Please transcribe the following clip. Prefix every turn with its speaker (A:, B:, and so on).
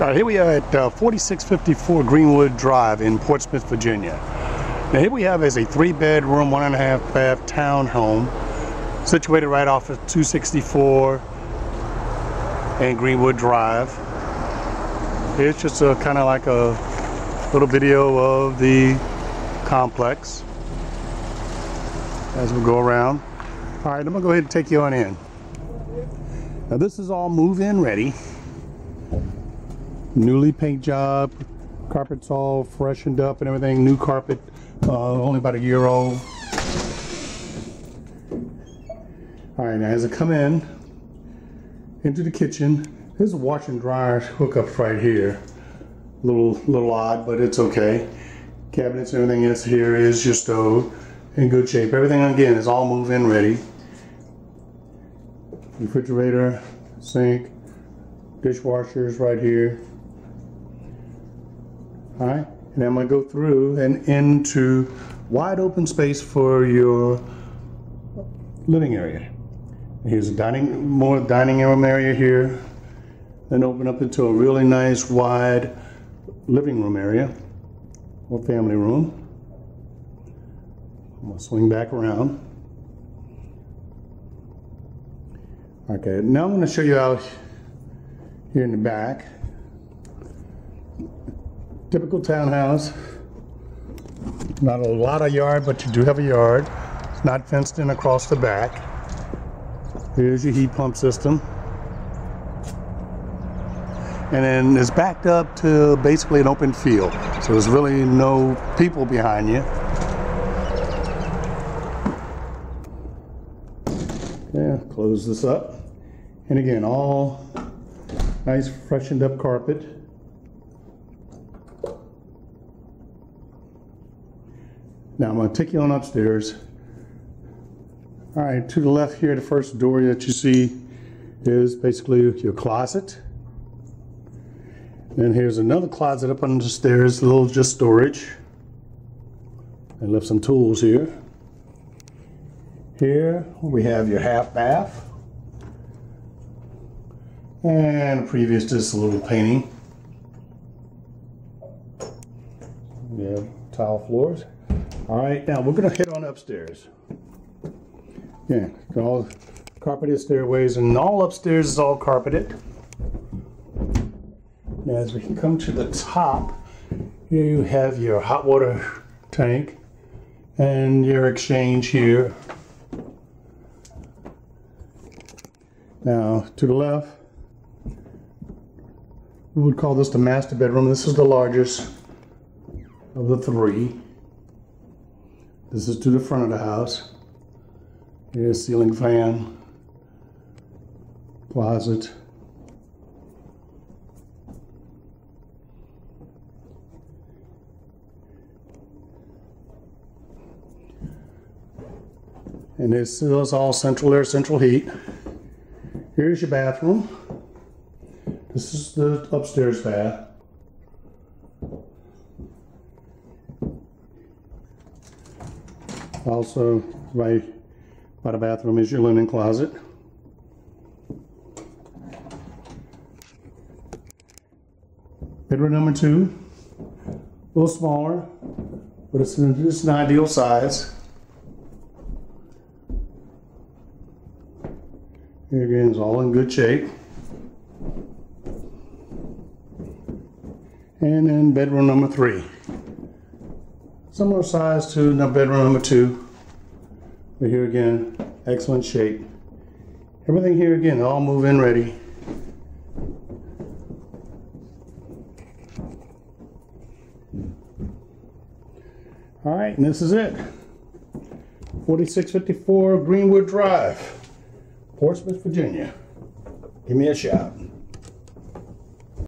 A: All right, here we are at uh, 4654 Greenwood Drive in Portsmouth, Virginia. Now here we have is a three bedroom, one and a half bath townhome situated right off of 264 and Greenwood Drive. It's just a kind of like a little video of the complex as we go around. All right, I'm gonna go ahead and take you on in. Now this is all move-in ready newly paint job carpets all freshened up and everything new carpet uh, only about a year old. All right now as I come in into the kitchen there's a washer and dryer hookup right here. Little little odd but it's okay. Cabinets and everything else here is just uh, in good shape. Everything again is all move-in ready. Refrigerator sink dishwashers right here all right, and I'm gonna go through and into wide open space for your living area. Here's a dining, more dining room area here. Then open up into a really nice wide living room area or family room. I'm gonna swing back around. Okay, now I'm gonna show you out here in the back. Typical townhouse. Not a lot of yard, but you do have a yard. It's not fenced in across the back. Here's your heat pump system. And then it's backed up to basically an open field. So there's really no people behind you. Yeah, close this up. And again, all nice freshened up carpet. Now I'm going to take you on upstairs. All right, to the left here, the first door that you see is basically your closet. Then here's another closet up under the stairs, a little just storage. I left some tools here. Here we have your half bath. And previous to this a little painting. We have tile floors. All right, now we're gonna head on upstairs. Yeah, all carpeted stairways and all upstairs is all carpeted. Now as we come to the top, here you have your hot water tank and your exchange here. Now to the left, we would call this the master bedroom. This is the largest of the three. This is to the front of the house. Here's ceiling fan, closet. And this is all central air, central heat. Here's your bathroom. This is the upstairs bath. Also, right by the bathroom is your linen closet. Bedroom number two, a little smaller, but it's an, it's an ideal size. Here again, it's all in good shape. And then bedroom number three. Similar size to bedroom number two. But here again, excellent shape. Everything here again, all move-in ready. All right, and this is it. 4654 Greenwood Drive, Portsmouth, Virginia. Give me a shout.